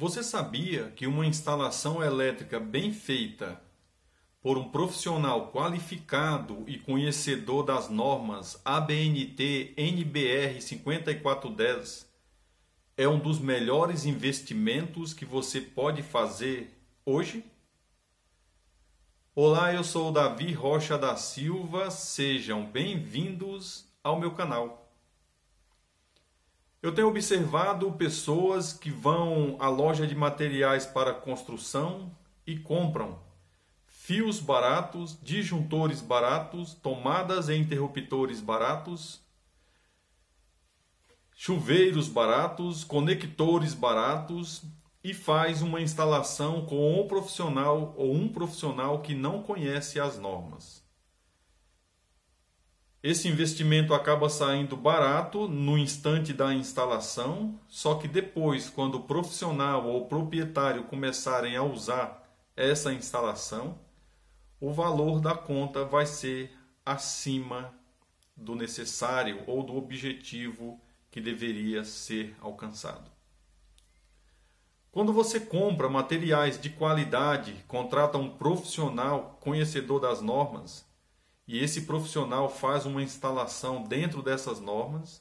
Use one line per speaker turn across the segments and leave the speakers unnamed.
Você sabia que uma instalação elétrica bem feita por um profissional qualificado e conhecedor das normas ABNT NBR 5410 é um dos melhores investimentos que você pode fazer hoje? Olá, eu sou o Davi Rocha da Silva, sejam bem-vindos ao meu canal. Eu tenho observado pessoas que vão à loja de materiais para construção e compram fios baratos, disjuntores baratos, tomadas e interruptores baratos, chuveiros baratos, conectores baratos e faz uma instalação com um profissional ou um profissional que não conhece as normas. Esse investimento acaba saindo barato no instante da instalação, só que depois, quando o profissional ou o proprietário começarem a usar essa instalação, o valor da conta vai ser acima do necessário ou do objetivo que deveria ser alcançado. Quando você compra materiais de qualidade, contrata um profissional conhecedor das normas, e esse profissional faz uma instalação dentro dessas normas,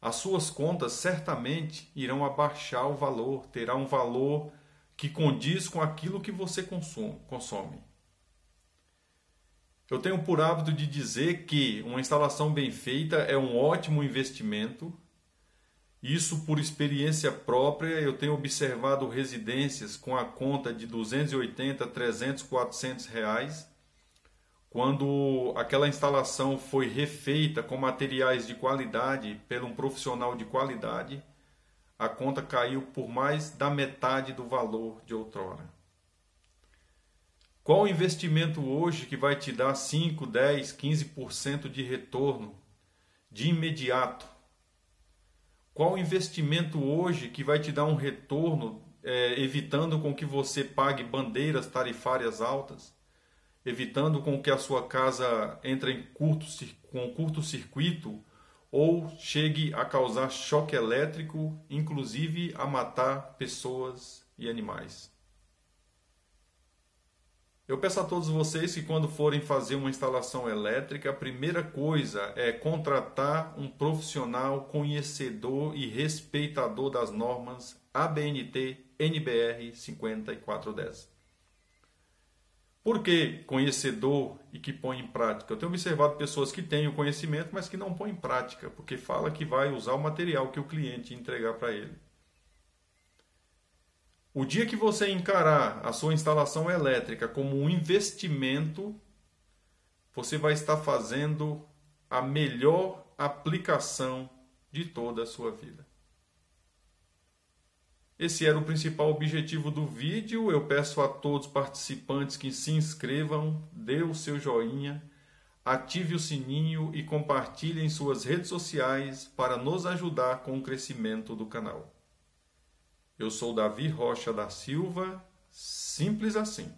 as suas contas certamente irão abaixar o valor, terá um valor que condiz com aquilo que você consome. Eu tenho por hábito de dizer que uma instalação bem feita é um ótimo investimento. Isso por experiência própria, eu tenho observado residências com a conta de 280, 300, 400 reais quando aquela instalação foi refeita com materiais de qualidade por um profissional de qualidade, a conta caiu por mais da metade do valor de outrora. Qual o investimento hoje que vai te dar 5, 10, 15% de retorno de imediato? Qual o investimento hoje que vai te dar um retorno é, evitando com que você pague bandeiras tarifárias altas? Evitando com que a sua casa entre em curto, com curto-circuito ou chegue a causar choque elétrico, inclusive a matar pessoas e animais. Eu peço a todos vocês que, quando forem fazer uma instalação elétrica, a primeira coisa é contratar um profissional conhecedor e respeitador das normas ABNT NBR 5410. Por que conhecedor e que põe em prática? Eu tenho observado pessoas que têm o conhecimento, mas que não põem em prática, porque fala que vai usar o material que o cliente entregar para ele. O dia que você encarar a sua instalação elétrica como um investimento, você vai estar fazendo a melhor aplicação de toda a sua vida. Esse era o principal objetivo do vídeo. Eu peço a todos os participantes que se inscrevam, dê o seu joinha, ative o sininho e compartilhe em suas redes sociais para nos ajudar com o crescimento do canal. Eu sou Davi Rocha da Silva, simples assim.